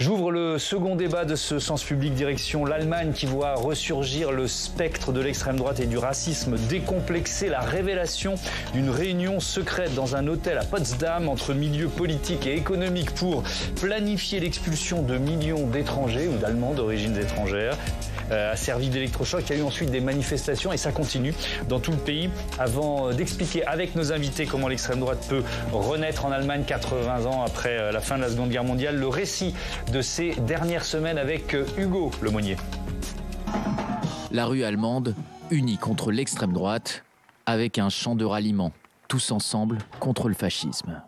J'ouvre le second débat de ce sens public direction l'Allemagne qui voit ressurgir le spectre de l'extrême droite et du racisme décomplexé, la révélation d'une réunion secrète dans un hôtel à Potsdam entre milieux politiques et économiques pour planifier l'expulsion de millions d'étrangers ou d'Allemands d'origine étrangère a servi d'électrochoc. Il y a eu ensuite des manifestations et ça continue dans tout le pays. Avant d'expliquer avec nos invités comment l'extrême droite peut renaître en Allemagne 80 ans après euh, la fin de la Seconde Guerre mondiale, le récit de ces dernières semaines avec euh, Hugo Lemonnier. La rue allemande, unie contre l'extrême droite, avec un chant de ralliement, tous ensemble contre le fascisme.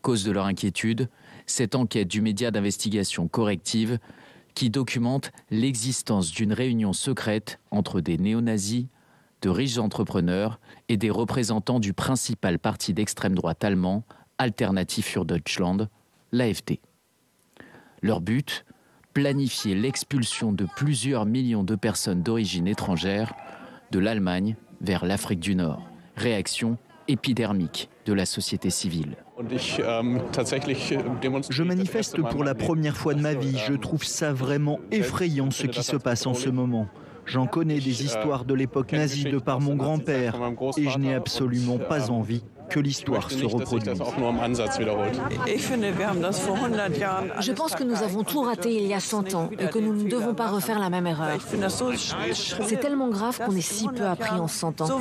Cause de leur inquiétude, cette enquête du média d'investigation corrective qui documente l'existence d'une réunion secrète entre des néo-nazis, de riches entrepreneurs et des représentants du principal parti d'extrême droite allemand, Alternative für Deutschland, l'AFD. Leur but Planifier l'expulsion de plusieurs millions de personnes d'origine étrangère de l'Allemagne vers l'Afrique du Nord. Réaction épidermique de la société civile. Ähm, Je manifeste pour la première fois de ma vie. Je trouve ça vraiment effrayant ce qui se passe en ce moment. J'en connais des histoires de l'époque nazie de par mon grand-père et je n'ai absolument pas envie que l'histoire se reproduise. Je pense que nous avons tout raté il y a 100 ans et que nous ne devons pas refaire la même erreur. C'est tellement grave qu'on ait si peu appris en 100 ans.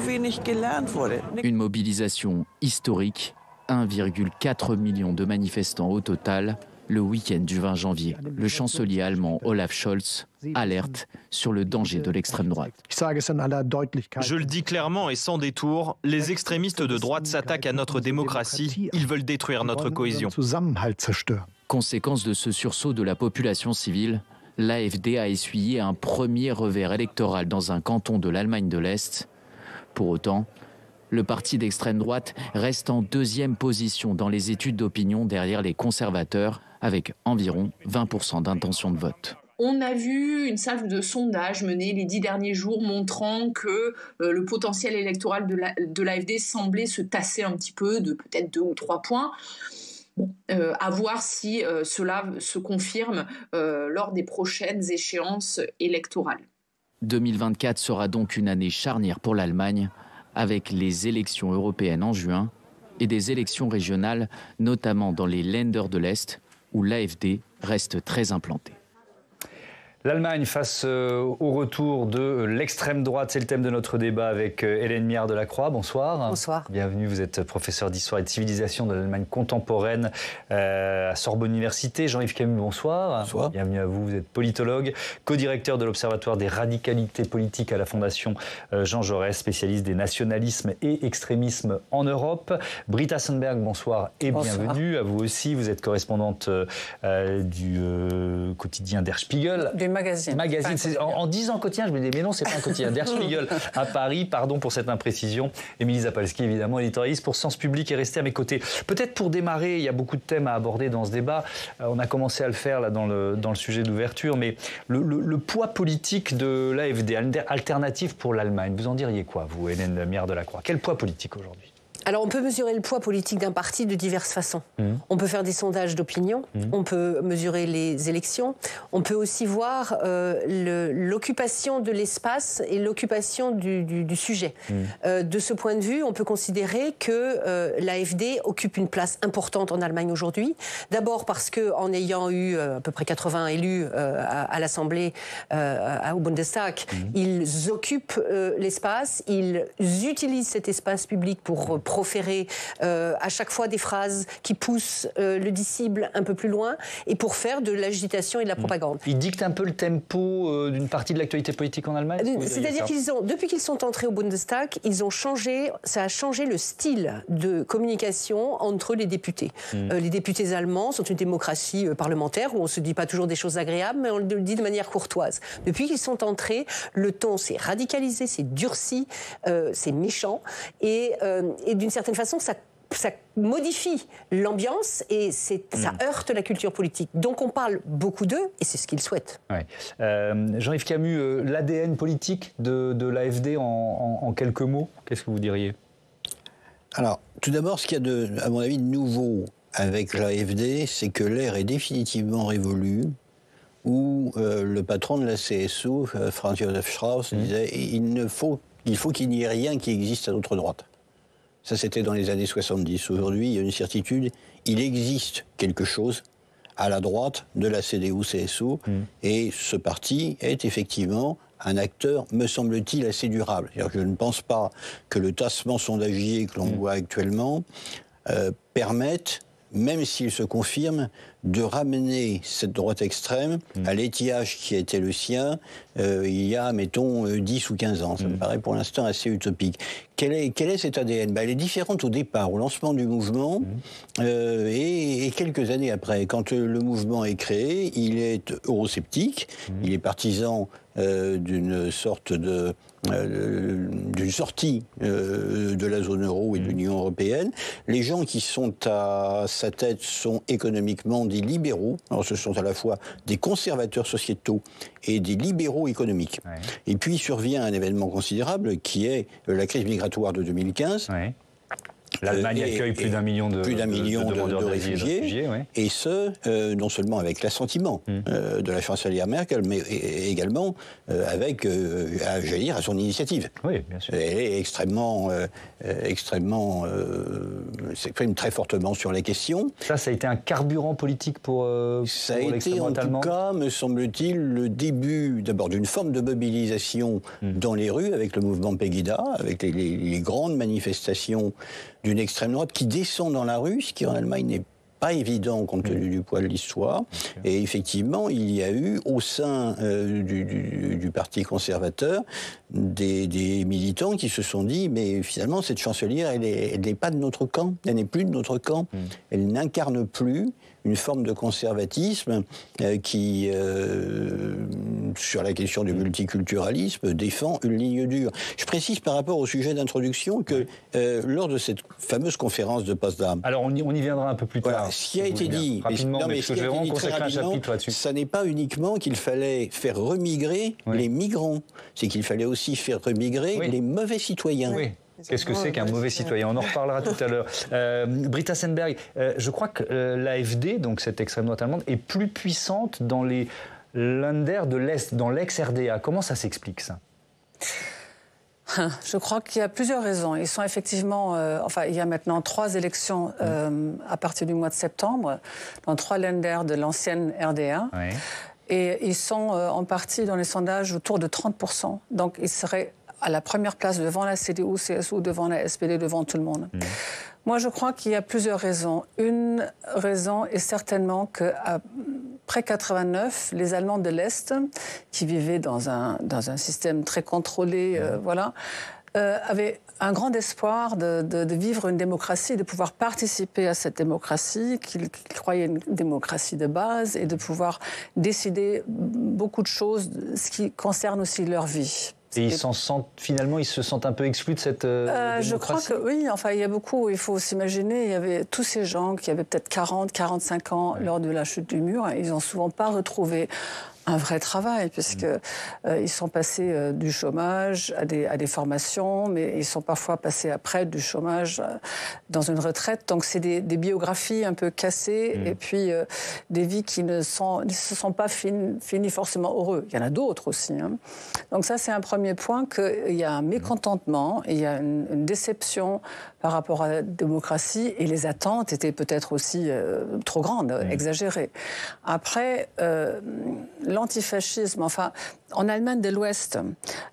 Une mobilisation historique, 1,4 million de manifestants au total, le week-end du 20 janvier. Le chancelier allemand Olaf Scholz alerte sur le danger de l'extrême droite. Je le dis clairement et sans détour, les extrémistes de droite s'attaquent à notre démocratie, ils veulent détruire notre cohésion. Conséquence de ce sursaut de la population civile, l'AFD a essuyé un premier revers électoral dans un canton de l'Allemagne de l'Est. Pour autant, le parti d'extrême droite reste en deuxième position dans les études d'opinion derrière les conservateurs, avec environ 20% d'intention de vote. On a vu une salve de sondages menés les dix derniers jours montrant que euh, le potentiel électoral de l'AFD semblait se tasser un petit peu de peut-être deux ou trois points. Bon, euh, à voir si euh, cela se confirme lors des prochaines échéances électorales. 2024 sera donc une année charnière pour l'Allemagne, avec les élections européennes en juin et des élections régionales, notamment dans les Länder de l'Est, où l'AFD reste très implantée. L'Allemagne face euh, au retour de l'extrême droite, c'est le thème de notre débat avec euh, Hélène Miard de la Croix. Bonsoir. Bonsoir. Bienvenue, vous êtes professeur d'histoire et de civilisation de l'Allemagne contemporaine euh, à Sorbonne Université. Jean-Yves Camus, bonsoir. Bonsoir. Bienvenue à vous, vous êtes politologue, co-directeur de l'Observatoire des radicalités politiques à la Fondation Jean Jaurès, spécialiste des nationalismes et extrémismes en Europe. Britta Sandberg, bonsoir et bienvenue à vous aussi. Vous êtes correspondante du quotidien Der Spiegel magazine. Magazine. En, en, disant quotidien, je me dis, mais non, c'est pas un quotidien. Der Spiegel à Paris, pardon pour cette imprécision. Émilie Zapalski, évidemment, éditorialiste pour Sens Public, est restée à mes côtés. Peut-être pour démarrer, il y a beaucoup de thèmes à aborder dans ce débat. Euh, on a commencé à le faire là dans le, dans le sujet d'ouverture, mais le, le, poids politique de l'AFD, alternative pour l'Allemagne, vous en diriez quoi, vous, Hélène Mière de la Croix Quel poids politique aujourd'hui? Alors on peut mesurer le poids politique d'un parti de diverses façons. Mmh. On peut faire des sondages d'opinion, mmh. on peut mesurer les élections, on peut aussi voir euh, l'occupation de l'espace et l'occupation du, du, du, sujet. Mmh. Euh, de ce point de vue, on peut considérer que euh, l'AFD occupe une place importante en Allemagne aujourd'hui. D'abord parce que en ayant eu euh, à peu près 80 élus à, à l'Assemblée, au Bundestag, ils occupent l'espace, ils utilisent cet espace public pour proférer euh, à chaque fois des phrases qui poussent euh, le disciple un peu plus loin et pour faire de l'agitation et de la mm. propagande. Ils dictent un peu le tempo euh, d'une partie de l'actualité politique en Allemagne C'est-à-dire qu'ils ont, depuis qu'ils sont entrés au Bundestag, ils ont changé, ça a changé le style de communication entre les députés. Mm. les députés allemands sont une démocratie parlementaire où on ne se dit pas toujours des choses agréables, mais on le dit de manière courtoise. Depuis qu'ils sont entrés, le ton s'est radicalisé, s'est durci, c'est méchant et, et d'une certaine façon, ça ça modifie l'ambiance et ça mm. heurte la culture politique. Donc on parle beaucoup d'eux et c'est ce qu'ils souhaitent. Euh, Jean-Yves Camus, euh, l'ADN politique de, de l'AFD en, en, quelques mots, qu'est-ce que vous diriez? Alors, tout d'abord, ce qu'il y a de, à mon avis, de nouveau avec l'AFD, c'est que l'ère est définitivement révolue où euh, le patron de la CSU, euh, Franz Josef Strauss, mmh. disait il ne faut il faut qu'il n'y ait rien qui existe à notre droite. Ça, c'était dans les années 70. Aujourd'hui, il y a une certitude il existe quelque chose à la droite de la CDU-CSU, mmh. et ce parti est effectivement un acteur, me semble-t-il, assez durable. je ne pense pas que le tassement sondagier que l'on mmh. voit actuellement euh, permette même s'il se confirme, de ramener cette droite extrême mm. à l'étiage qui été le sien euh, il y a, mettons, 10 euh, ou 15 ans. Ça me mm. paraît pour l'instant assez utopique. Quel est, quel est cet ADN ben, Elle est différente au départ, au lancement du mouvement, mm. euh, et, quelques années après. Quand le mouvement est créé, il est eurosceptique, il est partisan d'une sorte de euh, d'une sortie euh, de la zone euro et de mm. l'Union européenne. Les gens qui sont à sa tête sont économiquement des libéraux. Alors ce sont à la fois des conservateurs sociétaux et des libéraux économiques. Et puis survient un événement considérable qui est la crise migratoire de 2015. L'Allemagne accueille plus d'un million de, plus d'un million de, réfugiés, et ce, euh, non seulement avec l'assentiment mm. euh, de la chancelière Merkel, mais également euh, avec, j'allais dire, à son initiative. Oui, bien sûr. Elle est extrêmement, extrêmement, s'exprime très fortement sur les questions. Ça, ça a été un carburant politique pour, ça a été en tout cas, me semble-t-il, le début d'abord d'une forme de mobilisation mm. dans les rues avec le mouvement Pegida, avec les, les grandes manifestations d'une extrême droite qui descend dans la rue, ce qui en Allemagne n'est pas évident compte tenu du poids de l'histoire. Et effectivement, il y a eu au sein euh, du, Parti conservateur des, militants qui se sont dit, mais finalement, cette chancelière, elle n'est pas de notre camp, elle n'est plus de notre camp, mm. elle n'incarne plus une forme de conservatisme euh, qui, euh, sur la question du multiculturalisme, défend une ligne dure. Je précise par rapport au sujet d'introduction que euh, lors de cette fameuse conférence de Potsdam... Alors on y, on y viendra un peu plus tard. ce qui a été dit, rapidement, mais, ce qui a été dit très rapidement, ça n'est pas uniquement qu'il fallait faire remigrer les migrants, c'est qu'il fallait aussi faire remigrer les mauvais citoyens. Oui. Qu'est-ce que c'est qu'un mauvais citoyen? On en reparlera tout à l'heure. Euh, Britta Senberg, euh, je crois que euh, l'AFD, donc cette extrême droite allemande, est plus puissante dans les Länder de l'Est, dans l'ex-RDA. Comment ça s'explique ça? Je crois qu'il y a plusieurs raisons. Ils sont effectivement, enfin, il y a maintenant trois élections à partir du mois de septembre dans trois Länder de l'ancienne RDA. Et ils sont en partie dans les sondages autour de 30%. Donc, ils seraient à la première place devant la CDU, CSU, devant la SPD, devant tout le monde. Mmh. Moi, je crois qu'il y a plusieurs raisons. Une raison est certainement qu'après 89, les Allemands de l'Est, qui vivaient dans un, dans un système très contrôlé, euh, mmh. voilà, euh, avaient un grand espoir de, de, vivre une démocratie, de pouvoir participer à cette démocratie, qu'ils croyaient une démocratie de base, et de pouvoir décider beaucoup de choses, ce qui concerne aussi leur vie. Et ils s'en sentent finalement, ils se sentent un peu exclus de cette euh, euh Je crois que oui. Enfin, il y a beaucoup. Il faut s'imaginer, il y avait tous ces gens qui avaient peut-être 40, 45 ans lors de la chute du mur. Et ils n'ont souvent pas retrouvé un vrai travail, puisque mm. euh, ils sont passés euh, du chômage à des, à des, formations, mais ils sont parfois passés après du chômage euh, dans une retraite. Donc c'est des, des, biographies un peu cassées mm. et puis des vies qui ne, sont, ne se sont pas finies forcément heureux. Il y en a d'autres aussi. Hein. Donc ça, c'est un premier point qu'il y a un mécontentement, il y a une, une, déception par rapport à la démocratie et les attentes étaient peut-être aussi trop grandes, exagérées. Après, l'antifascisme, enfin, en Allemagne de l'Ouest,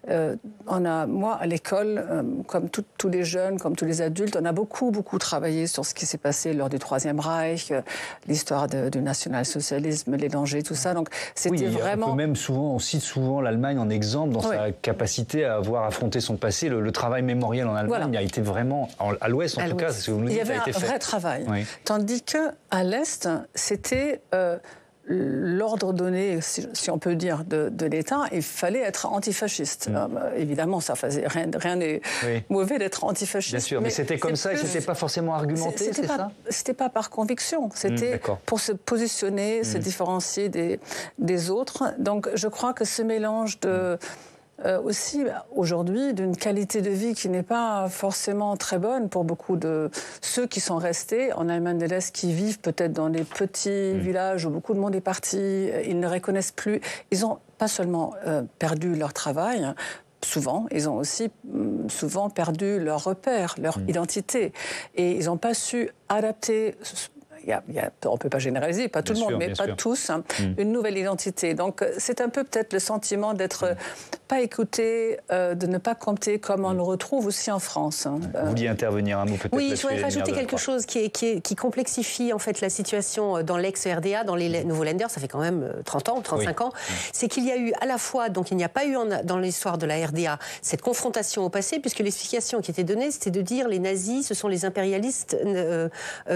euh, on a, moi, à l'école, euh, comme tous les jeunes, comme tous les adultes, on a beaucoup, beaucoup travaillé sur ce qui s'est passé lors du Troisième Reich, euh, l'histoire du national-socialisme, les dangers, tout ça. Donc, c'était vraiment. On même souvent, on cite souvent l'Allemagne en exemple dans sa capacité à avoir affronté son passé. Le, travail mémoriel en Allemagne a été vraiment, à l'Ouest en tout cas, c'est ce que vous nous dites, Il y avait un vrai travail. Tandis que à l'Est, c'était l'ordre donné, si, on peut dire, de, l'État, il fallait être antifasciste. Mm. Euh, bah, évidemment, ça faisait rien, rien n'est mauvais d'être antifasciste. Bien sûr, mais, c'était comme ça et c'était pas forcément argumenté, c'est ça? C'était pas par conviction, c'était mm, pour se positionner, se mm. différencier des, des autres. Donc, je crois que ce mélange de euh, aussi aujourd'hui d'une qualité de vie qui n'est pas forcément très bonne pour beaucoup de ceux qui sont restés en Allemagne de l'Est, qui vivent peut-être dans des petits villages où beaucoup de monde est parti, ils ne reconnaissent plus. Ils ont pas seulement euh, perdu leur travail, souvent, ils ont aussi mm, souvent perdu leur repère, leur mm. identité. Et ils n'ont pas su adapter on ne peut pas généraliser, pas tout le monde, mais pas tous, hein, mm. une nouvelle identité. Donc euh, c'est un peu peut-être le sentiment d'être mm. Pas écouté, euh, de ne pas compter comme on mm. le retrouve aussi en France. Hein. Vous vouliez intervenir un mot peut-être Oui, je voudrais rajouter quelque chose qui, qui, complexifie en fait la situation euh, dans l'ex-RDA, dans les nouveaux lenders, ça fait quand même 30 ans, 35 ans, c'est qu'il y a eu à la fois, donc il n'y a pas eu dans l'histoire de la RDA cette confrontation au passé, puisque l'explication qui était donnée, c'était de dire les nazis, ce sont les impérialistes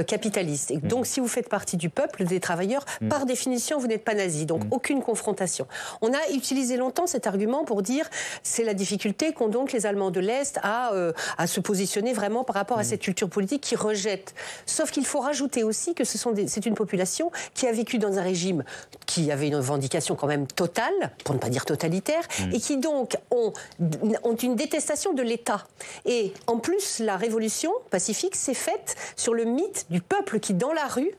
capitalistes. Et donc, si vous faites partie du peuple, des travailleurs, mm. par définition, vous n'êtes pas nazi. Donc, mm. aucune confrontation. On a utilisé longtemps cet argument pour dire c'est la difficulté qu'ont donc les Allemands de l'Est à, euh, à se positionner vraiment par rapport à mm. cette culture politique qui rejette. Sauf qu'il faut rajouter aussi que c'est une population qui a vécu dans un régime qui avait une revendication quand même totale, pour ne pas dire totalitaire, et qui donc ont, ont une détestation de l'État. Et en plus, la révolution pacifique s'est faite sur le mythe du peuple qui, dans la rue,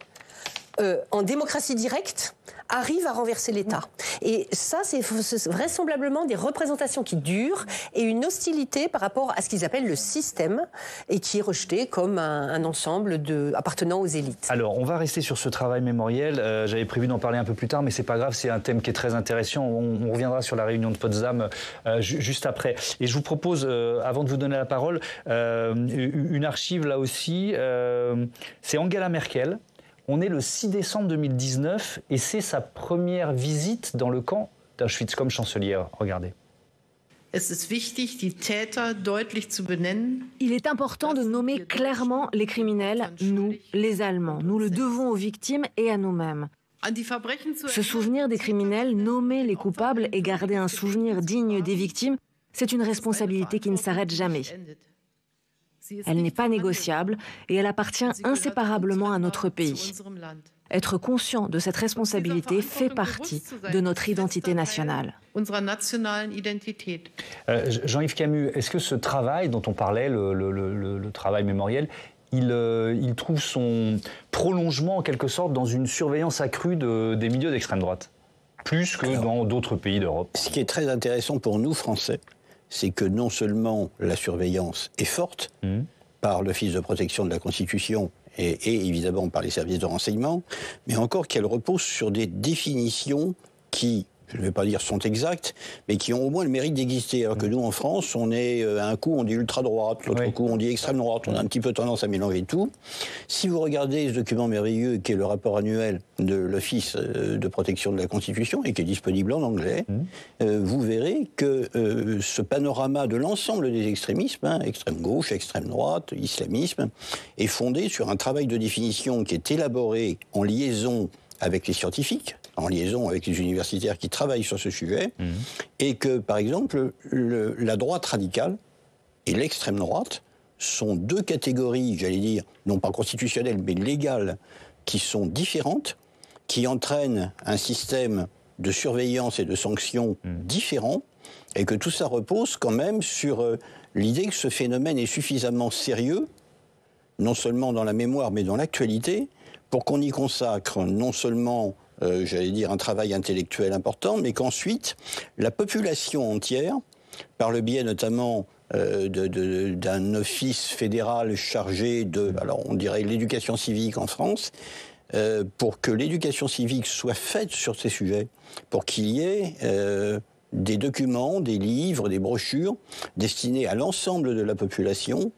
euh, en démocratie directe, arrive à renverser l'État. Et ça, c'est vraisemblablement des représentations qui durent et une hostilité par rapport à ce qu'ils appellent le système et qui est rejeté comme un, ensemble appartenant aux élites. Alors, on va rester sur ce travail mémoriel. Euh, j'avais prévu d'en parler un peu plus tard, mais c'est pas grave, c'est un thème qui est très intéressant. On, reviendra sur la réunion de Potsdam euh, juste après. Et je vous propose, avant de vous donner la parole, une archive là aussi. c'est Angela Merkel on est le 6 décembre 2019 et c'est sa première visite dans le camp d'Auschwitz comme chancelière. Regardez. Il est important de nommer clairement les criminels, nous, les Allemands. Nous le devons aux victimes et à nous-mêmes. Se souvenir des criminels, nommer les coupables et garder un souvenir digne des victimes, c'est une responsabilité qui ne s'arrête jamais. Elle n'est pas négociable et elle appartient inséparablement à notre pays. Être conscient de cette responsabilité fait partie de notre identité nationale. Euh, Jean-Yves Camus, est-ce que ce travail dont on parlait, le, travail mémoriel, euh, il, trouve son prolongement en quelque sorte dans une surveillance accrue des milieux d'extrême droite, plus que dans d'autres pays d'Europe? Ce qui est très intéressant pour nous, Français, c'est que non seulement la surveillance est forte mmh. par l'Office de protection de la Constitution et, et, évidemment par les services de renseignement, mais encore qu'elle repose sur des définitions qui je ne vais pas dire sont exactes, mais qui ont au moins le mérite d'exister. Alors que mm. nous, en France, on est, euh, un coup, on dit ultra-droite, l'autre coup, on dit extrême-droite, on a un petit peu tendance à mélanger tout. Si vous regardez ce document merveilleux qui est le rapport annuel de l'Office euh, de protection de la Constitution et qui est disponible en anglais, mm. euh, vous verrez que ce panorama de l'ensemble des extrémismes, hein, extrême gauche, extrême droite, islamisme, est fondé sur un travail de définition qui est élaboré en liaison avec les scientifiques, en liaison avec les universitaires qui travaillent sur ce sujet, mhm. et que, par exemple, la droite radicale et l'extrême droite sont deux catégories, j'allais dire, non pas constitutionnelles, mais légales, qui sont différentes, qui entraînent un système de surveillance et de sanctions mhm. différent, et que tout ça repose quand même sur euh, l'idée que ce phénomène est suffisamment sérieux, non seulement dans la mémoire, mais dans l'actualité, pour qu'on y consacre non seulement euh, j'allais dire, un travail intellectuel important, mais qu'ensuite, la population entière, par le biais notamment euh, d'un office fédéral chargé de, alors on dirait l'éducation civique en France, euh, pour que l'éducation civique soit faite sur ces sujets, pour qu'il y ait des documents, des livres, des brochures destinés à l'ensemble de la population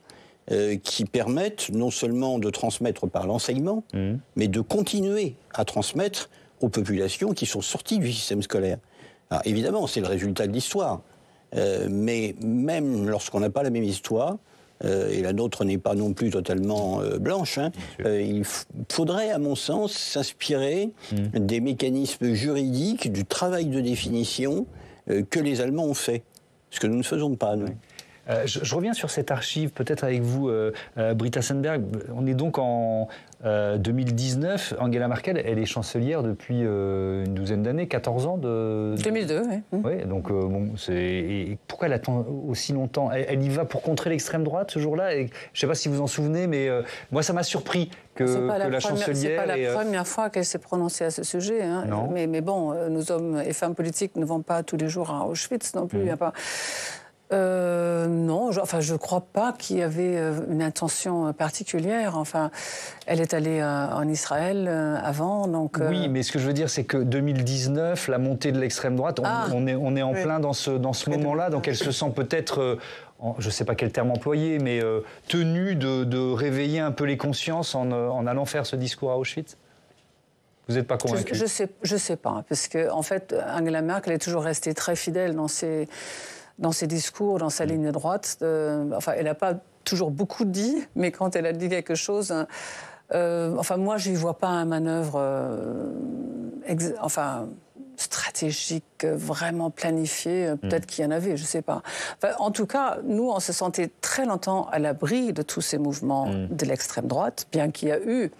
qui permettent non seulement de transmettre par l'enseignement, mmh. mais de continuer à transmettre aux populations qui sont sorties du système scolaire. Alors, évidemment, c'est le résultat de l'histoire. Euh, mais même lorsqu'on n'a pas la même histoire, euh, et la nôtre n'est pas non plus totalement euh, blanche, hein, il faudrait, à mon sens, s'inspirer mmh. des mécanismes juridiques, du travail de définition que les Allemands ont fait. Ce que nous ne faisons pas, nous. Je, reviens sur cette archive, peut-être avec vous, Britta Sandberg. On est donc en 2019. Angela Merkel, elle est chancelière depuis une douzaine d'années, 14 ans de... 2002, oui. Oui, donc bon, c'est... pourquoi elle attend aussi longtemps? Elle, y va pour contrer l'extrême droite ce jour-là? Je ne sais pas si vous en souvenez, mais moi, ça m'a surpris que, la, chancelière... C'est pas la première fois qu'elle s'est prononcée à ce sujet. Hein. Mais, mais, bon, nos hommes et femmes politiques ne vont pas tous les jours à Auschwitz non plus. Il a pas... Euh, non, je, enfin, je ne crois pas qu'il y avait euh, une intention particulière. Enfin, elle est allée euh, en Israël avant, donc. Oui, mais ce que je veux dire, c'est que 2019, la montée de l'extrême droite, on, ah. est, on est en plein dans ce, dans ce moment-là, donc elle se sent peut-être je ne sais pas quel terme employer, mais tenue de, réveiller un peu les consciences en, en, allant faire ce discours à Auschwitz Vous n'êtes pas convaincu Je ne sais, je sais pas, parce qu'en en fait, Angela Merkel est toujours restée très fidèle dans ses dans ses discours, dans sa mm. ligne droite. enfin, elle n'a pas toujours beaucoup dit, mais quand elle a dit quelque chose, hein, euh, enfin, moi, je n'y vois pas un manœuvre, euh, enfin, stratégique, vraiment planifié. Euh, peut-être qu'il y en avait, je ne sais pas. en tout cas, nous, on se sentait très longtemps à l'abri de tous ces mouvements mm. de l'extrême droite, bien qu'il y a eu,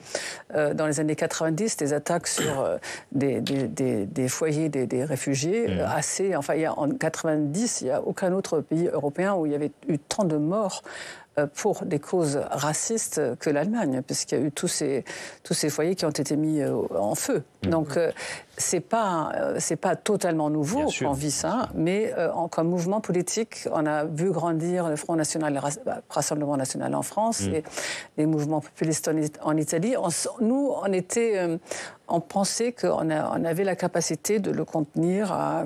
euh, dans les années 90, des attaques sur euh, des, des, foyers des, réfugiés mm. assez... Enfin, il y a, en 90, il n'y a aucun autre pays européen où il y avait eu tant de morts euh, pour des causes racistes que l'Allemagne, puisqu'il y a eu tous ces, tous ces foyers qui ont été mis euh, en feu. Mm. Donc, euh, c'est pas c'est pas totalement nouveau qu'on vit ça, mais en, comme mouvement politique, on a vu grandir le Front National, le bah, Rassemblement National en France, mm. et les mouvements populistes en, Italie. nous, on était, on pensait qu'on on avait la capacité de le contenir à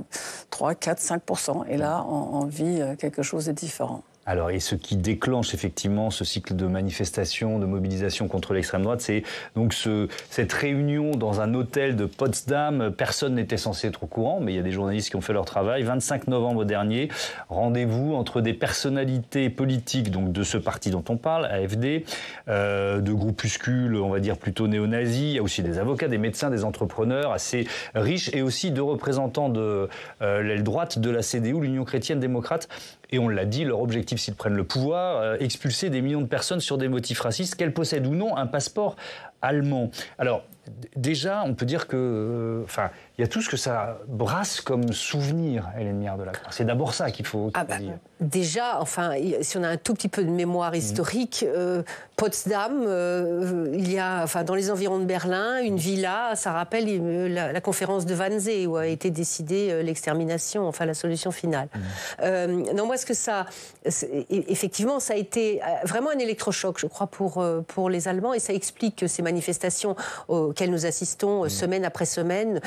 3, 4, 5 Et là, on vit quelque chose de différent. Alors, et ce qui déclenche effectivement ce cycle de manifestation, de mobilisation contre l'extrême droite, c'est donc ce, cette réunion dans un hôtel de Potsdam. Personne n'était censé être au courant, mais il y a des journalistes qui ont fait leur travail. 25 novembre dernier, rendez-vous entre des personnalités politiques, donc de ce parti dont on parle, AFD, euh, de groupuscules, on va dire plutôt néo-nazis. Il y a aussi des avocats, des médecins, des entrepreneurs assez riches, et aussi deux représentants de euh, l'aile droite de la CDU, l'Union chrétienne démocrate. Et on l'a dit, leur objectif, s'ils prennent le pouvoir, euh, expulser des millions de personnes sur des motifs racistes, qu'elles possèdent ou non un passeport allemand. Alors, déjà, on peut dire que, euh, il y a tout ce que ça brasse comme souvenir, Hélène de la C'est d'abord ça qu'il faut, ah bah, dire. Déjà, enfin, si on a un tout petit peu de mémoire historique, euh, Potsdam, euh, il y a, enfin, dans les environs de Berlin, une villa, ça rappelle la, conférence de Wannsee où a été décidée l'extermination, enfin, la solution finale. Mmh. non, moi, ce que ça, effectivement, ça a été vraiment un électrochoc, je crois, pour pour les Allemands, et ça explique que ces manifestations auxquelles nous assistons semaine après semaine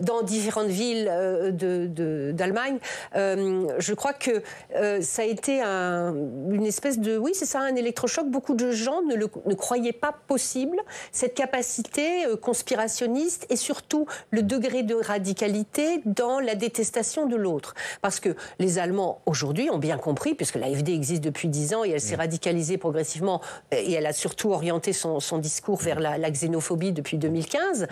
dans différentes villes euh, d'Allemagne. Euh, je crois que euh, ça a été une espèce de, oui, c'est ça, un électrochoc. Beaucoup de gens ne, le, ne croyaient pas possible cette capacité conspirationniste et surtout le degré de radicalité dans la détestation de l'autre. Parce que les Allemands aujourd'hui ont bien compris, puisque l'AFD existe depuis dix ans et elle s'est radicalisée progressivement et elle a surtout orienté son, discours vers la, la, xénophobie depuis 2015,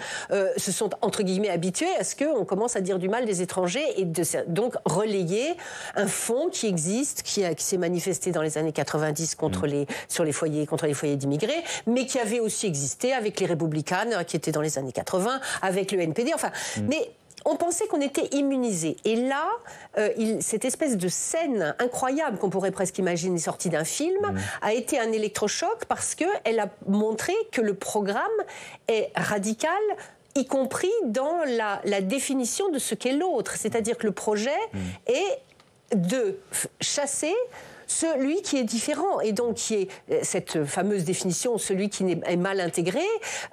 se sont entre guillemets habitués à ce qu'on commence à dire du mal des étrangers et de, donc relayer un fond qui existe, qui, qui s'est manifesté dans les années 90 contre mm. les, sur les foyers, contre les foyers d'immigrés, mais qui avait aussi existé avec les républicains qui étaient dans les années 80, avec le NPD. Enfin, mm. mais on pensait qu'on était immunisé. Et là, euh, cette espèce de scène incroyable qu'on pourrait presque imaginer sortie d'un film mm. a été un électrochoc parce qu'elle a montré que le programme est radical y compris dans la, définition de ce qu'est l'autre. C'est-à-dire que le projet mm. est de chasser celui qui est différent et donc qui est euh, cette fameuse définition, celui qui est mal intégré,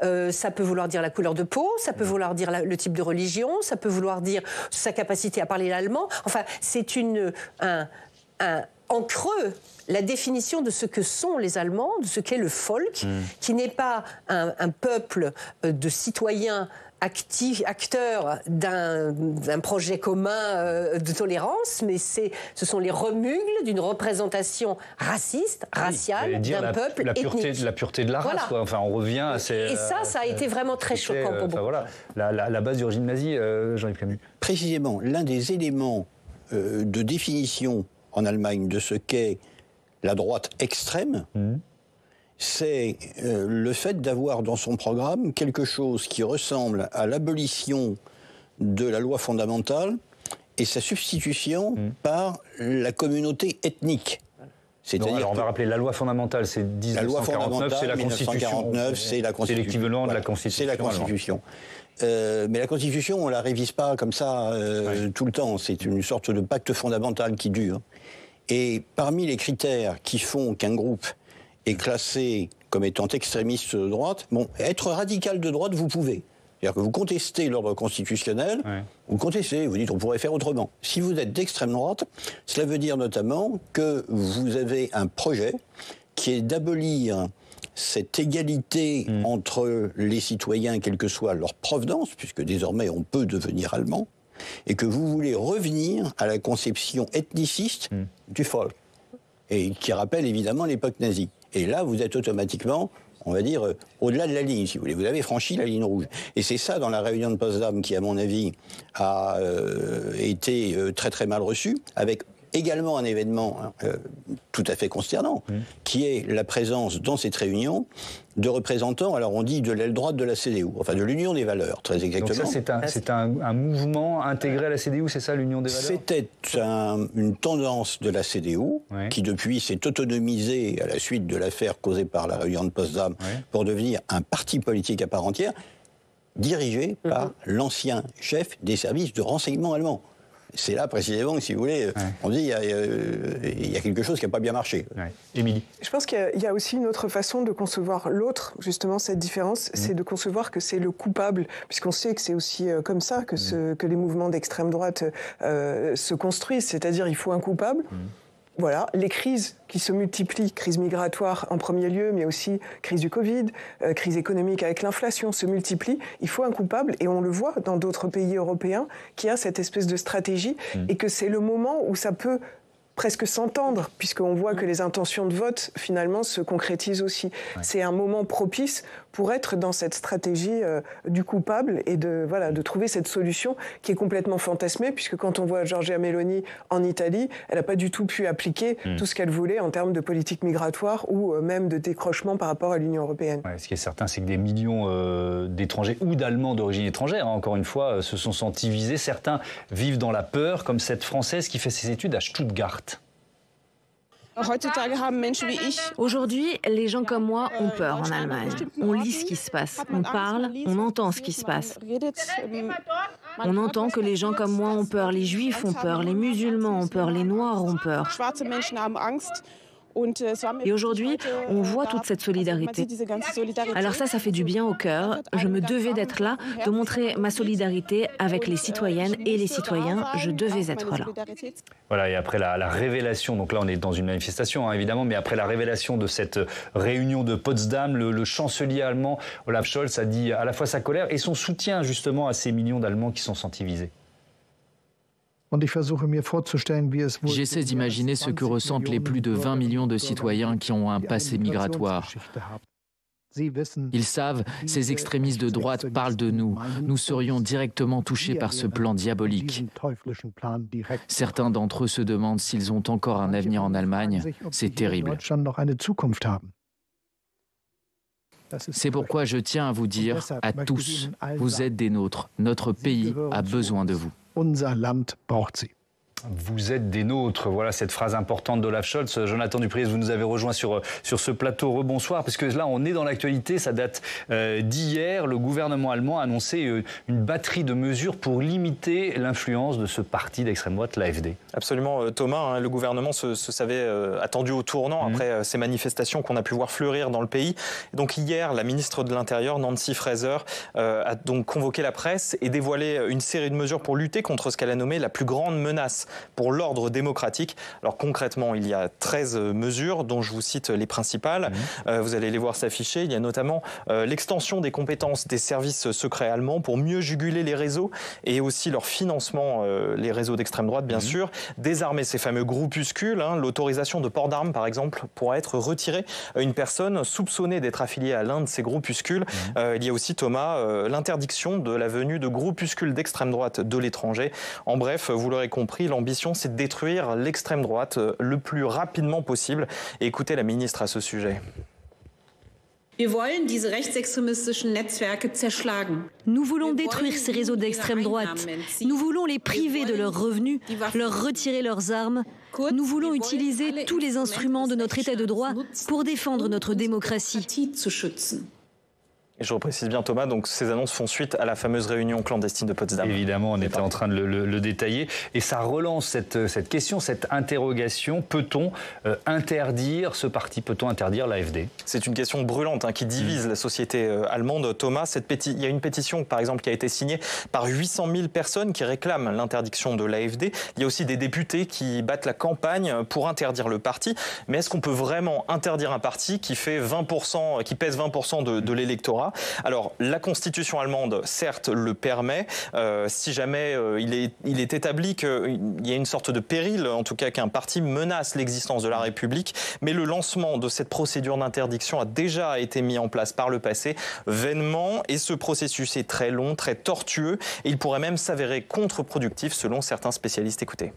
euh, ça peut vouloir dire la couleur de peau, ça peut mm. vouloir dire le type de religion, ça peut vouloir dire sa capacité à parler l'allemand. Enfin, c'est une un, un en creux la définition de ce que sont les Allemands, de ce qu'est le folk, hmm. qui n'est pas un, peuple euh, de citoyens actifs, acteurs d'un projet commun euh, de tolérance, mais ce sont les remugles d'une représentation raciste, raciale, d'un peuple la pureté, ethnique. La pureté de la race, quoi. Enfin, on revient à ces... Et ça, ça a été vraiment très choquant pour beaucoup. Voilà, la, base d'origine nazie, euh, Jean-Yves Camus. Précisément, l'un des éléments de définition en Allemagne de ce qu'est la droite extrême, mmh. c'est euh, le fait d'avoir dans son programme quelque chose qui ressemble à l'abolition de la loi fondamentale et sa substitution mmh. par la communauté ethnique. C'est-à-dire on va rappeler la loi fondamentale, c'est 1949, c'est la Constitution. c'est la Constitution. C'est l'équivalent de la Constitution. C'est la Constitution. Euh, mais la Constitution, on la révise pas comme ça euh, tout le temps. C'est une sorte de pacte fondamental qui dure. Et parmi les critères qui font qu'un groupe est classé comme étant extrémiste de droite, bon, être radical de droite, vous pouvez. C'est-à-dire que vous contestez l'ordre constitutionnel, vous contestez, vous dites on pourrait faire autrement. Si vous êtes d'extrême droite, cela veut dire notamment que vous avez un projet qui est d'abolir cette égalité mm. entre les citoyens, quelle que soit leur provenance, puisque désormais on peut devenir allemand, et que vous voulez revenir à la conception ethniciste mm. du folk, et qui rappelle évidemment l'époque nazie. Et là, vous êtes automatiquement on va dire, euh, au-delà de la ligne, si vous voulez. Vous avez franchi la ligne rouge. Et c'est ça, dans la réunion de Potsdam, qui, à mon avis, a euh, été euh, très très mal reçu, avec également un événement hein, euh, tout à fait consternant, mmh. qui est la présence dans cette réunion de représentants, alors on dit de l'aile droite de la CDU, enfin de l'Union des valeurs, très exactement. Donc ça, c'est un, mouvement intégré à la CDU, c'est ça, l'Union des valeurs? C'était une tendance de la CDU, qui depuis s'est autonomisée à la suite de l'affaire causée par la réunion de Potsdam, pour devenir un parti politique à part entière, dirigé par mmh. l'ancien chef des services de renseignement allemands c'est là précisément que, si vous voulez, on dit il y, a quelque chose qui n'a pas bien marché. Émilie Je pense qu'il y, a aussi une autre façon de concevoir l'autre, justement, cette différence, mmh. c'est de concevoir que c'est le coupable, puisqu'on sait que c'est aussi euh, comme ça que, mmh. ce, que les mouvements d'extrême droite euh, se construisent, c'est-à-dire il faut un coupable. Mmh voilà, les crises qui se multiplient, crise migratoire en premier lieu, mais aussi crise du Covid, euh, crise économique avec l'inflation, se multiplient. Il faut un coupable, et on le voit dans d'autres pays européens, qui a cette espèce de stratégie, mmh. et que c'est le moment où ça peut presque s'entendre, puisqu'on voit que les intentions de vote, finalement, se concrétisent aussi. C'est un moment propice pour être dans cette stratégie euh, du coupable et de, voilà, de trouver cette solution qui est complètement fantasmée, puisque quand on voit Giorgia Meloni en Italie, elle n'a pas du tout pu appliquer hmm. tout ce qu'elle voulait en termes de politique migratoire ou euh, même de décrochement par rapport à l'Union européenne. ce qui est certain, c'est que des millions euh, d'étrangers ou d'Allemands d'origine étrangère, hein, encore une fois, se sont sentis visés. Certains vivent dans la peur, comme cette Française qui fait ses études à Stuttgart. Aujourd'hui, les gens comme moi ont peur en Allemagne. On lit ce qui se passe, on parle, on entend ce qui se passe. On entend que les gens comme moi ont peur, les juifs ont peur, les musulmans ont peur, les noirs ont peur. Et aujourd'hui, on voit toute cette solidarité. Alors ça, ça fait du bien au cœur. Je me devais d'être là, de montrer ma solidarité avec les citoyennes et les citoyens. Je devais être là. Voilà, et après la, révélation, donc là on est dans une manifestation hein, évidemment, mais après la révélation de cette réunion de Potsdam, le, le chancelier allemand Olaf Scholz a dit à la fois sa colère et son soutien justement à ces millions d'Allemands qui sont sentis visés. J'essaie d'imaginer ce que ressentent les plus de 20 millions de citoyens qui ont un passé migratoire. Ils savent, ces extrémistes de droite parlent de nous. Nous serions directement touchés par ce plan diabolique. Certains d'entre eux se demandent s'ils ont encore un avenir en Allemagne. C'est terrible. C'est pourquoi je tiens à vous dire à tous, vous êtes des nôtres. Notre pays a besoin de vous. Unser Land braucht sie. Vous êtes des nôtres. Voilà cette phrase importante d'Olaf Scholz. Jonathan Duprise, vous nous avez rejoint sur, sur ce plateau. Rebonsoir, parce que là, on est dans l'actualité. Ça date euh, d'hier. Le gouvernement allemand a annoncé euh, une batterie de mesures pour limiter l'influence de ce parti d'extrême droite, l'AFD. Absolument, euh, Thomas. Hein, le gouvernement se, savait attendu au tournant mhm. après ces manifestations qu'on a pu voir fleurir dans le pays. donc hier, la ministre de l'Intérieur, Nancy Fraser, a donc convoqué la presse et dévoilé une série de mesures pour lutter contre ce qu'elle a nommé la plus grande menace pour l'ordre démocratique. Alors concrètement, il y a 13 mesures dont je vous cite les principales. Mmh. Euh, vous allez les voir s'afficher. Il y a notamment euh, l'extension des compétences des services secrets allemands pour mieux juguler les réseaux et aussi leur financement, euh, les réseaux d'extrême droite bien mmh. sûr. Désarmer ces fameux groupuscules. Hein. L'autorisation de port d'armes par exemple pourra être retirée à une personne soupçonnée d'être affiliée à l'un de ces groupuscules. Mmh. il y a aussi Thomas l'interdiction de la venue de groupuscules d'extrême droite de l'étranger. En bref, vous l'aurez compris, l'ambition, c'est de détruire l'extrême droite euh, le plus rapidement possible. Et écoutez la ministre à ce sujet. Nous voulons détruire ces réseaux d'extrême droite. Nous voulons les priver de leurs revenus, leur retirer leurs armes. Nous voulons utiliser tous les instruments de notre État de droit pour défendre notre démocratie. Et je reprécise bien Thomas, donc ces annonces font suite à la fameuse réunion clandestine de Potsdam. Évidemment, on était en train de le, détailler. Et ça relance cette, cette question, cette interrogation. Peut-on euh, interdire ce parti Peut-on interdire l'AFD C'est une question brûlante hein, qui divise mm. la société euh, allemande. Thomas, cette il y a une pétition, par exemple, qui a été signée par 800 000 personnes qui réclament l'interdiction de l'AFD. Il y a aussi des députés qui battent la campagne pour interdire le parti. Mais est-ce qu'on peut vraiment interdire un parti qui, fait 20%, qui pèse 20% de, de l'électorat? Alors, la Constitution allemande, certes, le permet. Euh, si jamais euh, il, est, il est établi qu'il y a une sorte de péril, en tout cas qu'un parti menace l'existence de la République, mais le lancement de cette procédure d'interdiction a déjà été mis en place par le passé, vainement, et ce processus est très long, très tortueux, et il pourrait même s'avérer contre-productif selon certains spécialistes. Écoutez.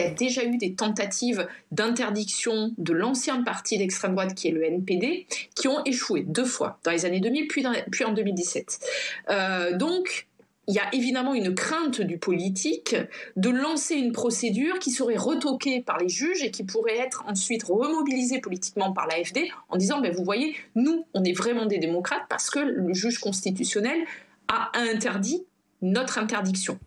Il y a déjà eu des tentatives d'interdiction de l'ancien parti d'extrême droite qui est le NPD, qui ont échoué deux fois, dans les années 2000 puis, puis en 2017. Euh, donc, il y a évidemment une crainte du politique de lancer une procédure qui serait retoquée par les juges et qui pourrait être ensuite remobilisée politiquement par l'AFD en disant, ben, vous voyez, nous, on est vraiment des démocrates parce que le juge constitutionnel a interdit notre interdiction.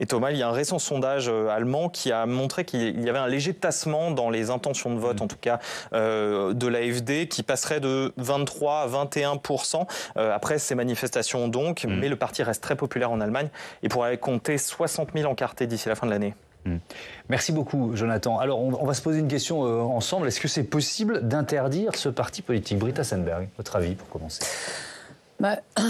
Et Thomas, il y a un récent sondage euh, allemand qui a montré qu'il y avait un léger tassement dans les intentions de vote, mm. en tout cas euh, de l'AFD, qui passerait de 23 à 21% euh, après ces manifestations donc. Mm. Mais le parti reste très populaire en Allemagne et pourrait compter 60 000 encartés d'ici la fin de l'année. Mm. Merci beaucoup, Jonathan. Alors, on, va se poser une question ensemble. Est-ce que c'est possible d'interdire ce parti politique? Britta Sandberg, votre avis pour commencer bah,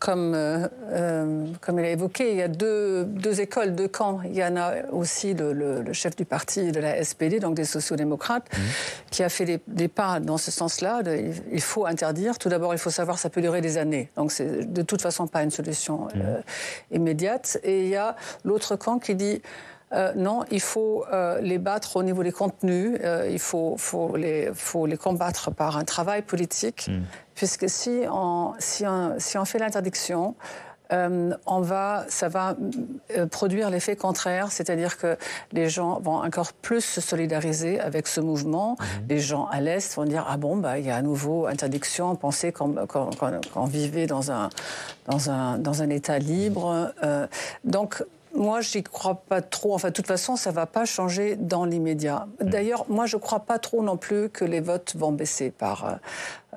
comme, euh, euh, comme il a évoqué, il y a deux, deux, écoles, deux camps. Il y en a aussi le, le, chef du parti de la SPD, donc des sociodémocrates, mmh. qui a fait des, pas dans ce sens-là. il faut interdire. Tout d'abord, il faut savoir ça peut durer des années. Donc c'est de toute façon pas une solution mmh. euh, immédiate. Et il y a l'autre camp qui dit euh, non, il faut euh, les battre au niveau des contenus, euh, il faut, faut, les, faut les combattre par un travail politique, hmm. puisque si on, si on, si on fait l'interdiction, on va, ça va produire l'effet contraire, c'est-à-dire que les gens vont encore plus se solidariser avec ce mouvement. Hmm. Les gens à l'Est vont dire Ah bon, bah, il y a à nouveau interdiction, on pensait qu'on vivait dans un, dans, un, dans un État libre. donc, moi, j'y crois pas trop. Enfin, de toute façon, ça va pas changer dans l'immédiat. Mm. D'ailleurs, moi, je crois pas trop non plus que les votes vont baisser par, euh,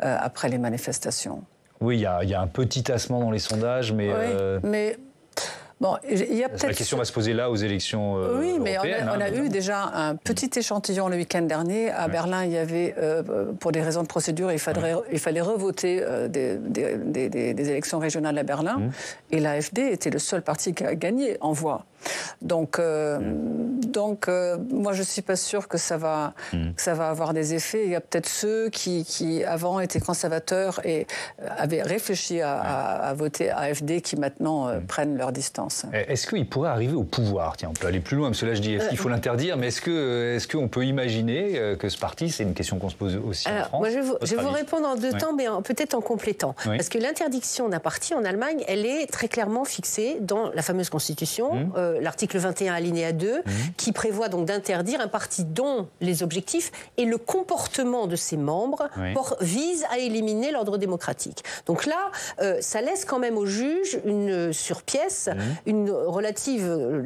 euh, après les manifestations. Oui, il y, a un petit tassement dans les sondages, mais. Oui, euh, mais Bon, il y a La question va se poser là aux élections euh, Oui, mais on a, hein, eu déjà un petit échantillon le week-end dernier. À Berlin, il y avait, euh, pour des raisons de procédure, il, faudrait, il fallait revoter euh, des, des, des, élections régionales à Berlin. Mmh. Et l'AFD était le seul parti qui a gagné en voix. Donc, euh, donc moi, je ne suis pas sûre que ça, va, mmh. que ça va avoir des effets. Il y a peut-être ceux qui, qui, avant, étaient conservateurs et avaient réfléchi à, à, à voter AFD qui maintenant prennent leur distance. Eh, est-ce qu'il pourrait arriver au pouvoir? Tiens, on peut aller plus loin, parce que là je dis est-ce qu'il faut euh, l'interdire, mais est-ce que est-ce qu'on peut imaginer euh, que ce parti, c'est une question qu'on se pose aussi en France moi je, vais vous, répondre en deux temps, mais peut-être en complétant, parce que l'interdiction d'un parti en Allemagne, elle est très clairement fixée dans la fameuse constitution, mmh. Euh, l'article 21 alinéa 2, mmh. qui prévoit donc d'interdire un parti dont les objectifs et le comportement de ses membres visent à éliminer l'ordre démocratique. Donc là, ça laisse quand même au juge une surpièce. Mmh une relative euh,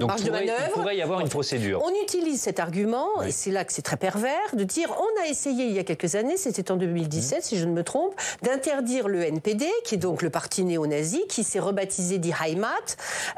marge de manœuvre. Il pourrait y avoir une procédure. On utilise cet argument, et c'est là que c'est très pervers, de dire on a essayé il y a quelques années, c'était en 2017 mmh. si je ne me trompe, d'interdire le NPD, qui est donc le parti néo-nazi, qui s'est rebaptisé Die Heimat,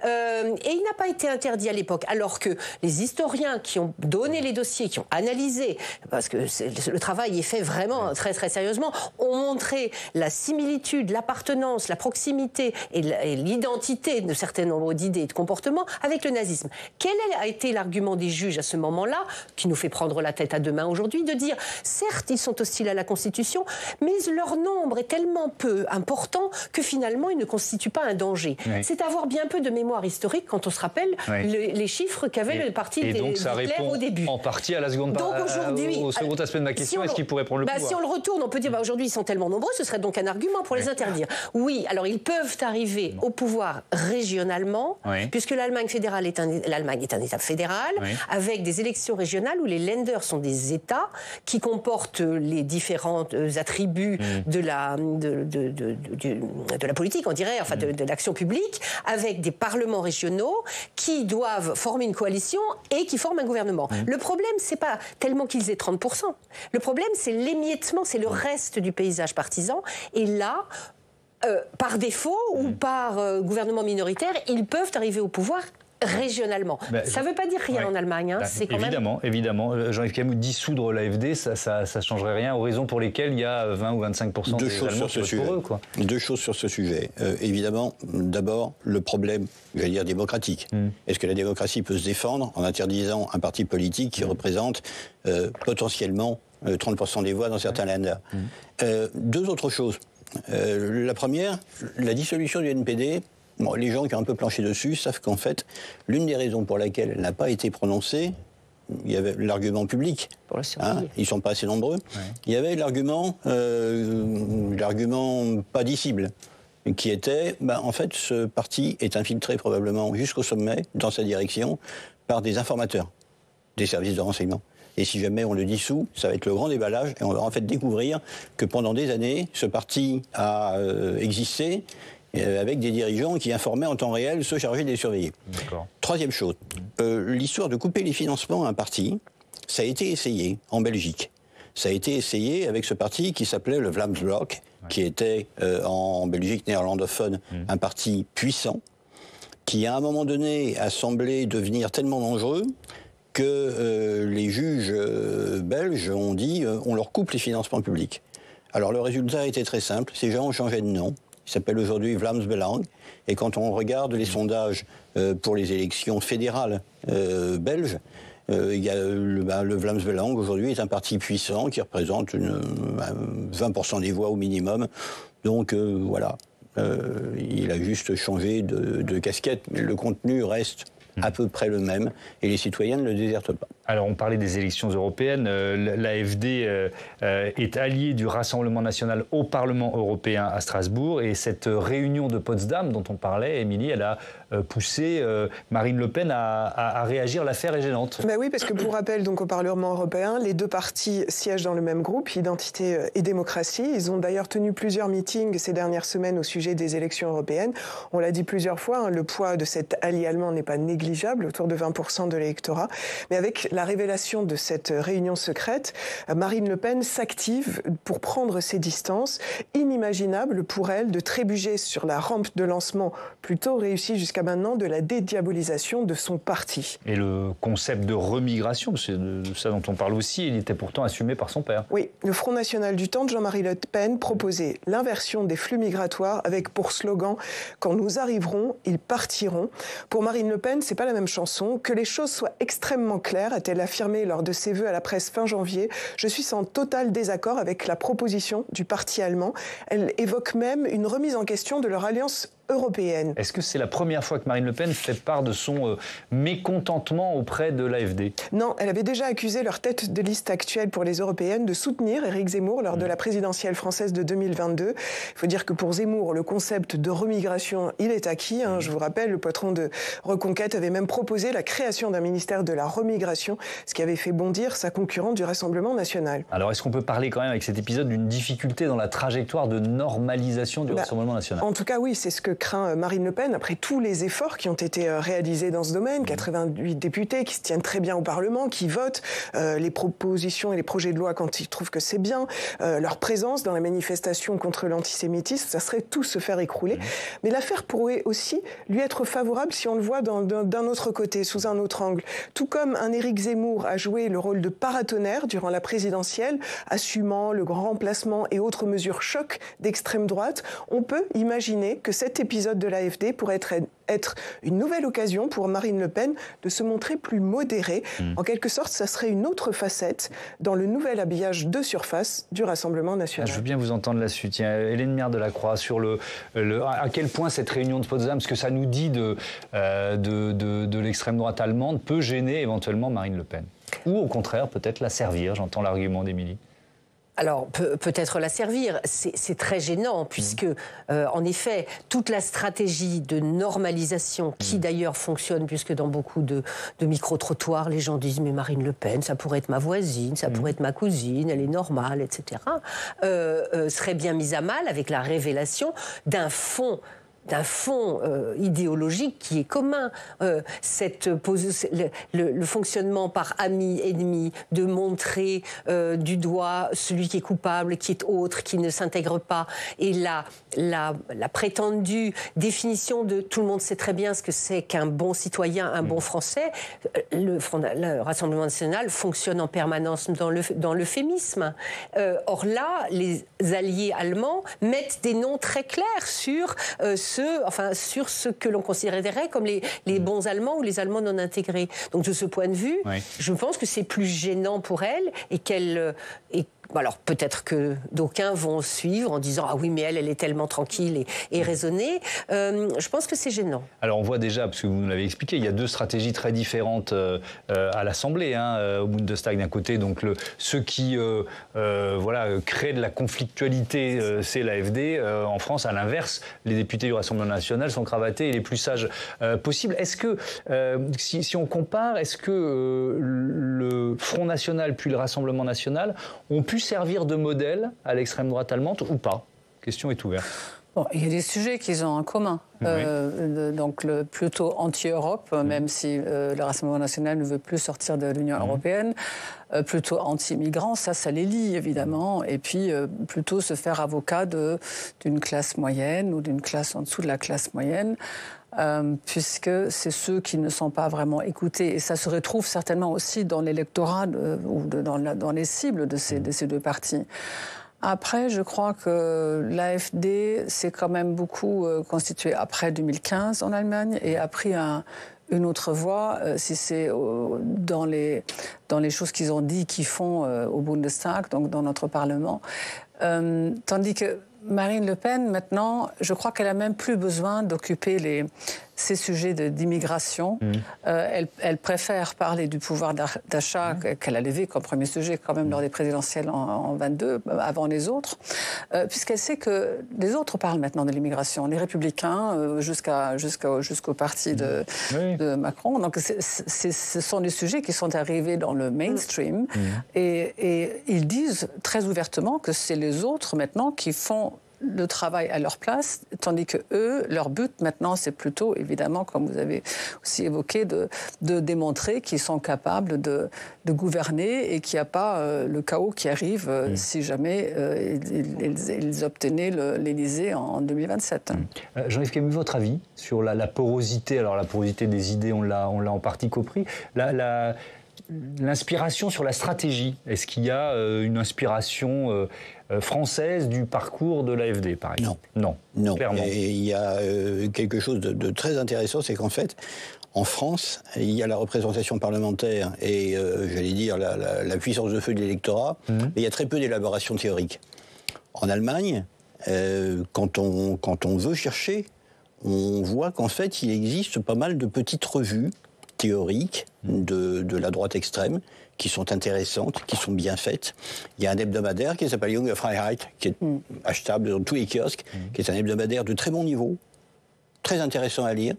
euh, et n'a pas été interdit à l'époque, alors que les historiens qui ont donné les dossiers, qui ont analysé, parce que le travail est fait vraiment très très sérieusement, ont montré la similitude, l'appartenance, la proximité et l'identité de certain nombre d'idées et de comportements avec le nazisme. Quel a été l'argument des juges à ce moment-là, qui nous fait prendre la tête à deux mains aujourd'hui, de dire, certes, ils sont hostiles à la Constitution, mais leur nombre est tellement peu important que finalement, ils ne constituent pas un danger. C'est avoir bien peu de mémoire historique quand quand on se rappelle les chiffres qu'avait le parti et donc ça répond au début. En partie à la seconde donc aujourd'hui, au second aspect de ma question, est-ce qu'ils pourraient prendre le bah, pouvoir Si on le retourne, on peut dire bah, aujourd'hui ils sont tellement nombreux, ce serait donc un argument pour les interdire. Oui, alors ils peuvent arriver au pouvoir régionalement, puisque l'Allemagne fédérale est un l'Allemagne est un État fédéral avec des élections régionales où les lenders sont des États qui comportent les différents attributs mm. de la de, de, de, de, la politique, on dirait, enfin de, mm. l'action publique, avec des parlements régionaux qui doivent former une coalition et qui forment un gouvernement. Mm. Le problème, c'est pas tellement qu'ils aient 30%. Le problème, c'est l'émiettement, c'est le reste du paysage partisan. Et là, euh, par défaut ou par euh, gouvernement minoritaire, ils peuvent arriver au pouvoir régionalement. ça ne veut pas dire rien en Allemagne. Hein. Bah, c'est évidemment, évidemment. Euh, Jean-Yves Camus, dissoudre l'AFD, ça ne changerait rien aux raisons pour lesquelles il y a 20 ou 25 Deux choses sur ce sujet. Deux choses sur ce sujet. évidemment, d'abord, le problème, j'allais dire démocratique. Hmm. Est-ce que la démocratie peut se défendre en interdisant un parti politique qui hmm. représente potentiellement 30% des voix dans certains mmh. deux autres choses. Euh, la première, la dissolution du NPD. Les gens qui ont un peu planché dessus savent qu'en fait, l'une des raisons pour laquelle elle n'a pas été prononcée, il y avait l'argument public. Pour hein, ils sont pas assez nombreux. Il y avait l'argument, euh, l'argument pas dissible, qui était, ben, en fait, ce parti est infiltré probablement jusqu'au sommet, dans sa direction, par des informateurs des services de renseignement. Et si jamais on le dissout, ça va être le grand déballage et on va en fait découvrir que pendant des années, ce parti a euh, existé euh, avec des dirigeants qui informaient en temps réel ceux chargés de les surveiller. Troisième chose, euh, l'histoire de couper les financements à un parti, ça a été essayé en Belgique. Ça a été essayé avec ce parti qui s'appelait le Vlaamsblok, qui était en Belgique néerlandophone mmh. un parti puissant, qui à un moment donné a semblé devenir tellement dangereux que euh, les juges euh, belges ont dit euh, on leur coupe les financements publics. Alors le résultat était très simple, ces gens ont changé de nom. Il s'appelle aujourd'hui Vlaams Belang. Et quand on regarde les sondages pour les élections fédérales belges, il y a le, bah, Vlaams Belang aujourd'hui est un parti puissant qui représente une, 20% des voix au minimum. Donc voilà, il a juste changé de, de casquette, mais le contenu reste à peu près le même et les citoyens ne le désertent pas. Alors on parlait des élections européennes. Euh, L'AFD euh, euh, est allié du Rassemblement national au Parlement européen à Strasbourg et cette réunion de Potsdam dont on parlait, Émilie, elle a poussé Marine Le Pen à, réagir. L'affaire est gênante. Ben oui, parce que pour rappel, donc au Parlement européen, les deux partis siègent dans le même groupe, Identité et Démocratie. Ils ont d'ailleurs tenu plusieurs meetings ces dernières semaines au sujet des élections européennes. On l'a dit plusieurs fois, hein, le poids de cet allié allemand n'est pas négligeable, autour de 20% de l'électorat. Mais avec la révélation de cette réunion secrète, Marine Le Pen s'active pour prendre ses distances. Inimaginable pour elle de trébucher sur la rampe de lancement plutôt réussie jusqu'à maintenant de la dédiabolisation de son parti. Et le concept de remigration, c'est de ça dont on parle aussi, il était pourtant assumé par son père. Oui, le Front National du Temps de Jean-Marie Le Pen proposait l'inversion des flux migratoires avec pour slogan Quand nous arriverons, ils partiront. Pour Marine Le Pen, c'est pas la même chanson. Que les choses soient extrêmement claires, a-t-elle affirmé lors de ses vœux à la presse fin janvier. Je suis en total désaccord avec la proposition du parti allemand. Elle évoque même une remise en question de leur alliance européenne. Est-ce que c'est la première fois que Marine Le Pen fait part de son euh, mécontentement auprès de l'AFD Non, elle avait déjà accusé leur tête de liste actuelle pour les européennes de soutenir Éric Zemmour lors de mm. la présidentielle française de 2022. Il faut dire que pour Zemmour, le concept de remigration, il est acquis. Hein. Je vous rappelle, le patron de Reconquête avait même proposé la création d'un ministère de la remigration, ce qui avait fait bondir sa concurrente du Rassemblement national. Alors, est-ce qu'on peut parler quand même avec cet épisode d'une difficulté dans la trajectoire de normalisation du bah, Rassemblement national? En tout cas, oui, c'est ce que craint euh, Marine Le Pen, après tous les efforts qui ont été euh, réalisés dans ce domaine, 88 mmh. députés qui se tiennent très bien au Parlement, qui votent euh, les propositions et les projets de loi quand ils trouvent que c'est bien, leur présence dans la manifestation contre l'antisémitisme, ça serait tout se faire écrouler. Mmh. Mais l'affaire pourrait aussi lui être favorable si on le voit d'un autre côté, sous un autre angle. Tout comme un Éric Zemmour a joué le rôle de paratonnerre durant la présidentielle, assumant le grand remplacement et autres mesures chocs d'extrême droite, on peut imaginer que cet épisode de l'AFD pourrait être, être, une nouvelle occasion pour Marine Le Pen de se montrer plus modérée. Hmm. En quelque sorte, ça serait une autre facette dans le nouvel habillage de surface du Rassemblement national. je veux bien vous entendre là-dessus. Tiens, Hélène Mière de la Croix, sur le, à quel point cette réunion de Potsdam, ce que ça nous dit de, euh, de, de, de l'extrême droite allemande, peut gêner éventuellement Marine Le Pen? Ou au contraire, peut-être la servir, j'entends l'argument d'Émilie alors peut-être la servir, c'est très gênant puisque euh, en effet toute la stratégie de normalisation qui mm. d'ailleurs fonctionne puisque dans beaucoup de, micro-trottoirs les gens disent mais Marine Le Pen ça pourrait être ma voisine, ça mm. pourrait être ma cousine, elle est normale, etc. Euh, euh, serait bien mise à mal avec la révélation d'un fond d'un fond euh, idéologique qui est commun. Euh, cette le, le, fonctionnement par ami ennemi, de montrer euh, du doigt celui qui est coupable, qui est autre, qui ne s'intègre pas, et la, la, la, prétendue définition de tout le monde sait très bien ce que c'est qu'un bon citoyen, un bon Français. Le, le, Rassemblement national fonctionne en permanence dans le dans l'euphémisme. or là, les alliés allemands mettent des noms très clairs sur enfin, sur ce que l'on considérerait comme les, mm. bons Allemands ou les Allemands non intégrés. Donc de ce point de vue, je pense que c'est plus gênant pour elle et qu'elle euh, alors peut-être que d'aucuns vont suivre en disant ah oui mais elle elle est tellement tranquille et, raisonnée. Euh, je pense que c'est gênant. Alors on voit déjà parce que vous nous l'avez expliqué, il y a deux stratégies très différentes euh, euh, à l'Assemblée, hein, au Bundestag d'un côté donc le, ceux qui voilà créent de la conflictualité c'est l'AFD. en France à l'inverse les députés du Rassemblement national sont cravatés et les plus sages possibles. Est-ce que si, si, on compare, est-ce que le Front national puis le Rassemblement national ont pu servir de modèle à l'extrême droite allemande ou pas? Question est ouverte. Bon, il y a des sujets qu'ils ont en commun. Euh, donc le, plutôt anti-Europe, même si euh, le Rassemblement national ne veut plus sortir de l'Union mm. européenne, euh, plutôt anti-migrants, ça, ça les lie évidemment, et puis plutôt se faire avocat d'une classe moyenne ou d'une classe en dessous de la classe moyenne. Puisque c'est ceux qui ne sont pas vraiment écoutés. Et ça se retrouve certainement aussi dans l'électorat ou dans, les cibles de ces, de ces deux partis. Après, je crois que l'AFD s'est quand même beaucoup euh, constitué après 2015 en Allemagne et a pris une autre voie, euh, si c'est dans les, dans les choses qu'ils ont dit, qu'ils font euh, au Bundestag, donc dans notre Parlement. tandis que Marine Le Pen, maintenant, je crois qu'elle a même plus besoin d'occuper les, ces sujets d'immigration. Mmh. Euh, elle, préfère parler du pouvoir d'achat mmh. qu'elle a levé comme premier sujet quand même lors des présidentielles en, 22, avant les autres, euh, puisqu'elle sait que les autres parlent maintenant de l'immigration, les républicains euh, jusqu'à jusqu'au parti de, mmh. de, Macron. Donc ce sont des sujets qui sont arrivés dans le mainstream et, et ils disent très ouvertement que c'est les autres maintenant qui font le travail à leur place, tandis que eux, leur but maintenant, c'est plutôt, évidemment, comme vous avez aussi évoqué, de, de démontrer qu'ils sont capables de, de, gouverner et qu'il n'y a pas euh, le chaos qui arrive euh, mm. si jamais euh, ils, obtenaient l'Élysée en, 2027. Mm. Jean-Yves Camus, votre avis sur la, la, porosité? Alors la porosité des idées, on l'a en partie compris. La, la l'inspiration sur la stratégie Est-ce qu'il y a une inspiration française du parcours de l'AFD, par exemple Non. Non, clairement. Et il y a euh, quelque chose de, très intéressant, c'est qu'en fait, en France, il y a la représentation parlementaire et, euh, j'allais dire, la, puissance de feu de l'électorat, mhm. mais il y a très peu d'élaboration théorique. En Allemagne, quand, on, quand on veut chercher, on voit qu'en fait, il existe pas mal de petites revues théoriques de, de la droite extrême qui sont intéressantes, qui sont bien faites. Il y a un hebdomadaire qui s'appelle Junge Freiheit, qui est mm. achetable dans tous les kiosques, mm. qui est un hebdomadaire de très bon niveau, très intéressant à lire,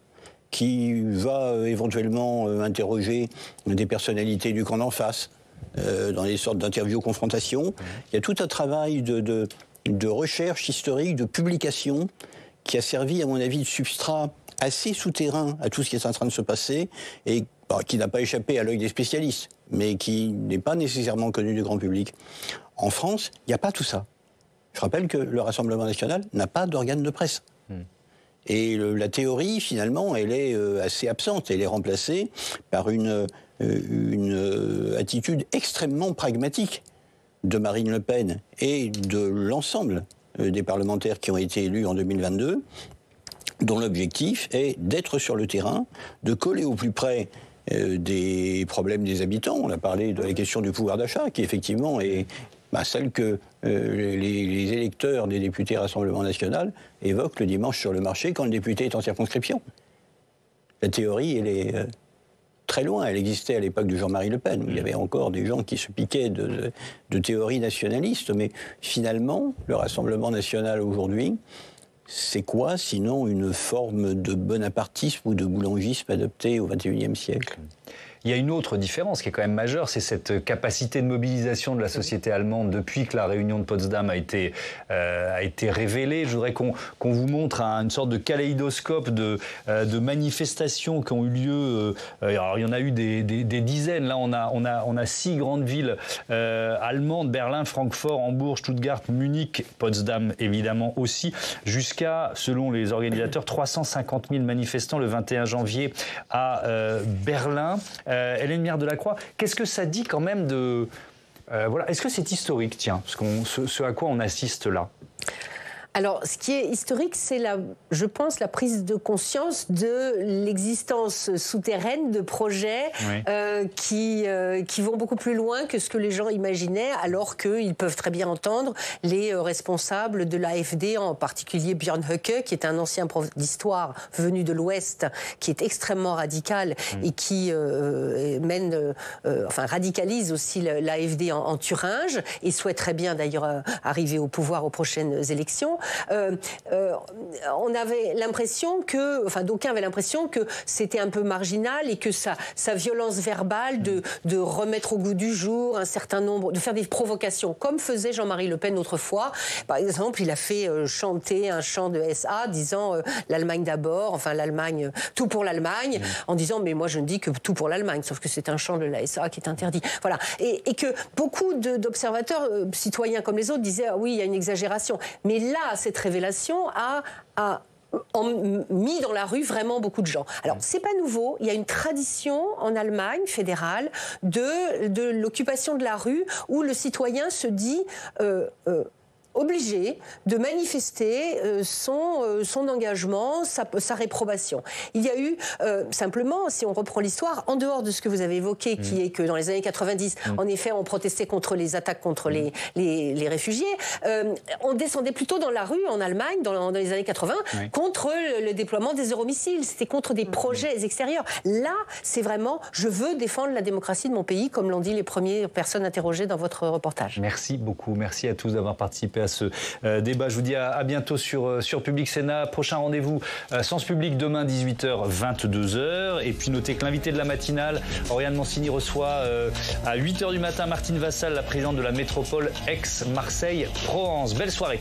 qui va euh, éventuellement euh, interroger des personnalités du camp d'en face, euh, dans des sortes d'interviews confrontations. Mm. Il y a tout un travail de, de, de recherche historique, de publication, qui a servi, à mon avis, de substrat assez souterrain à tout ce qui est en train de se passer et qui n'a pas échappé à l'œil des spécialistes, mais qui n'est pas nécessairement connu du grand public. En France, il n'y a pas tout ça. Je rappelle que le Rassemblement national n'a pas d'organe de presse. Hmm. Et la théorie, finalement, elle est euh, assez absente. Elle est remplacée par une, euh, une euh, attitude extrêmement pragmatique de Marine Le Pen et de l'ensemble des parlementaires qui ont été élus en 2022, dont l'objectif est d'être sur le terrain, de coller au plus près des problèmes des habitants. On a parlé de la question du pouvoir d'achat, qui effectivement est bah, celle que euh, les, électeurs des députés Rassemblement national évoquent le dimanche sur le marché quand le député est en circonscription. La théorie, elle est euh, très loin. Elle existait à l'époque de Jean-Marie Le Pen, il y avait encore des gens qui se piquaient de théories nationalistes. Mais finalement, le Rassemblement national aujourd'hui, c'est quoi sinon une forme de bonapartisme ou de boulangisme adopté au XXIe siècle? Il y a une autre différence qui est quand même majeure, c'est cette capacité de mobilisation de la société allemande depuis que la réunion de Potsdam a été, euh, révélée. Je voudrais qu'on vous montre une sorte de kaléidoscope de, euh, de manifestations qui ont eu lieu. Euh, alors, il y en a eu des, dizaines. Là, on a, six grandes villes allemandes Berlin, Francfort, Hambourg, Stuttgart, Munich, Potsdam évidemment aussi, jusqu'à, selon les organisateurs, 350 000 manifestants le 21 janvier à Berlin. Hélène Mière de la Croix, qu'est-ce que ça dit quand même de... Euh, voilà, est-ce que c'est historique, tiens, ce à quoi on assiste là? Alors, ce qui est historique, c'est la, je pense, la prise de conscience de l'existence souterraine de projets euh, qui euh, qui vont beaucoup plus loin que ce que les gens imaginaient, alors qu'ils peuvent très bien entendre les euh, responsables de l'AFD, en particulier Björn Höcke, qui est un ancien prof d'histoire venu de l'Ouest, qui est extrêmement radical mm. et qui mène, enfin radicalise aussi l'AFD en, en Thuringe et souhaiterait bien d'ailleurs arriver au pouvoir aux prochaines élections. Euh, euh, on avait l'impression que, enfin, d'aucuns avaient l'impression que c'était un peu marginal et que sa, sa violence verbale de, de remettre au goût du jour un certain nombre, de faire des provocations, comme faisait Jean-Marie Le Pen autrefois. Par exemple, il a fait euh, chanter un chant de SA disant l'Allemagne d'abord, enfin l'Allemagne, tout pour l'Allemagne, en disant mais moi je ne dis que tout pour l'Allemagne, sauf que c'est un chant de la SA qui est interdit. Voilà. Et, et que beaucoup d'observateurs, citoyens comme les autres, disaient ah oui, il y a une exagération. Mais là, cette révélation a, mis dans la rue vraiment beaucoup de gens. Alors, c'est pas nouveau. Il y a une tradition en Allemagne fédérale de, l'occupation de la rue où le citoyen se dit euh, euh, obligé de manifester euh, son, euh, son engagement, sa, sa, réprobation. Il y a eu euh, simplement, si on reprend l'histoire, en dehors de ce que vous avez évoqué, qui mm. est que dans les années 90, mm. en effet, on protestait contre les attaques contre les, mm. les, les, réfugiés, on descendait plutôt dans la rue en Allemagne, dans, dans les années 80, contre le, déploiement des euromissiles. C'était contre des projets extérieurs. Là, c'est vraiment, je veux défendre la démocratie de mon pays, comme l'ont dit les premières personnes interrogées dans votre reportage. Merci beaucoup. Merci à tous d'avoir participé à ce euh, débat. Je vous dis à, bientôt sur, euh, sur Public Sénat. Prochain rendez-vous, euh, Sens Public demain 18h, 22h. Et puis notez que l'invité de la matinale, Oriane Mancini, reçoit à 8h du matin Martine Vassal, la présidente de la métropole ex-Marseille-Provence. Belle soirée.